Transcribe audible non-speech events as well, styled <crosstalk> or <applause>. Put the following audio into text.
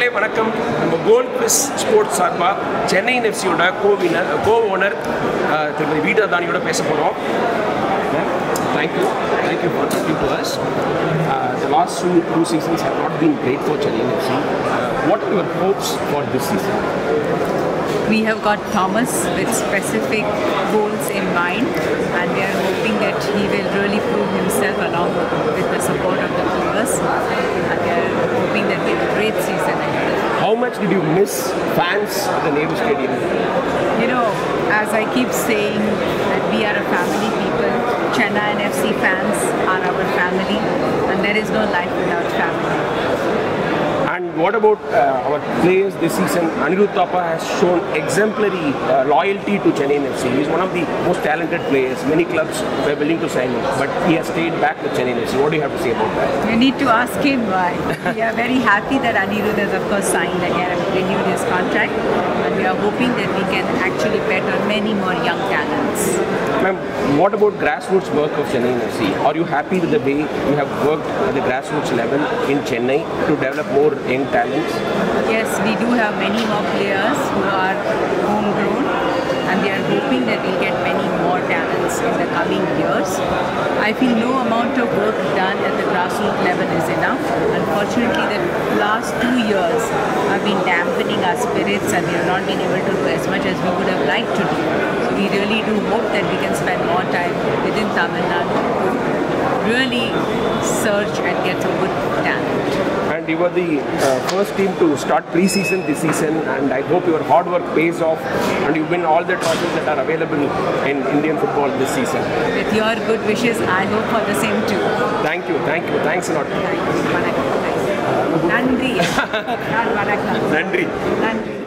ஹலே வணக்கம் நம்ம கோல் குவிஸ் ஸ்போர்ட்ஸ் சார்பாக சென்னை எஃப்சியோட கோவினர் கோ ஓனர் திருமதி வீட்டா தானியோட பேச போகிறோம் thank you thank you for talking to us. Uh, the last two, two seasons have not been great for Chennai FC. Uh, what are your hopes for this season? We have got Thomas with specific goals in mind, Much did you miss fans at the Nehru Stadium? You know, as I keep saying, that we are a family people. Chennaiyin FC fans are our family, and there is no life without family. What about uh, our players this season? Anirudh Thapa has shown exemplary uh, loyalty to Chennai FC. He is one of the most talented players. Many clubs were willing to sign him, but he has stayed back with Chennai FC. What do you have to say about that? You need to ask him why. we are very happy that Anirudh has, of course, signed again and renewed his contract, and we are hoping that we can actually better many more young talents. Ma'am, what about grassroots work of Chennai FC? Are you happy with the way you have worked at the grassroots level in Chennai to develop more young talents? Yes, we do have many more players who are homegrown, and we are hoping that we'll get many more talents in the coming years. I feel no amount of work done at the grassroots level is enough. Unfortunately, the last two years have been dampening our spirits, and we have not been able to do as much as we would have liked to do. So we really do hope that we can spend more time within Tamil Nadu to really search and get some we were the uh, first team to start pre-season this season and I hope your hard work pays off and you win all the trophies that are available in Indian football this season. With your good wishes, I hope for the same too. Thank you, thank you, thanks a lot. <laughs> Nandri. Nandri. Nandri.